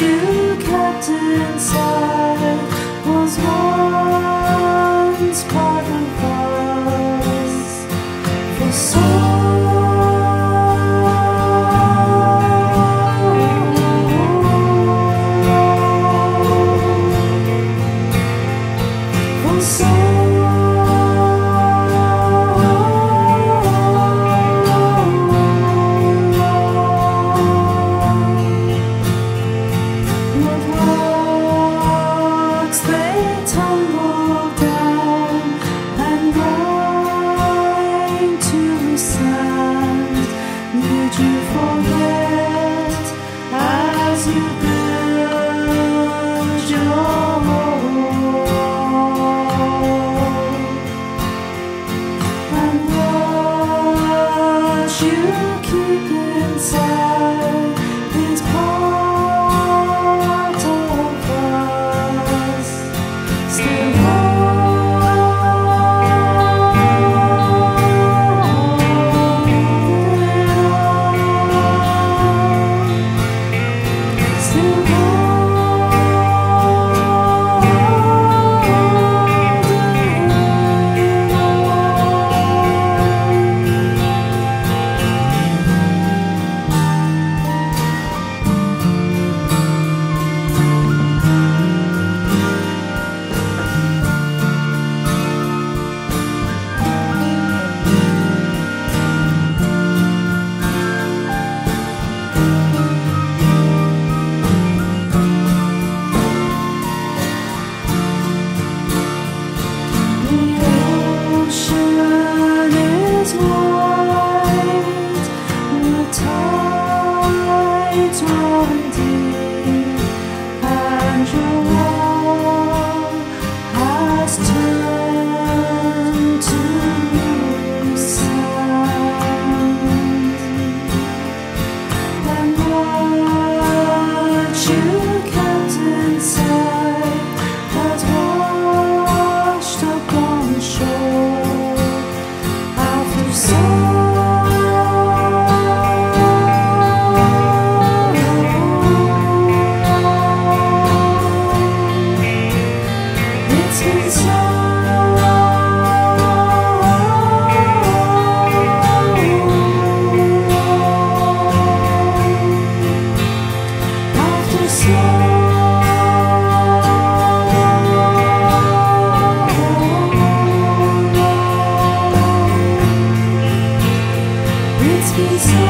you kept inside. Has turned so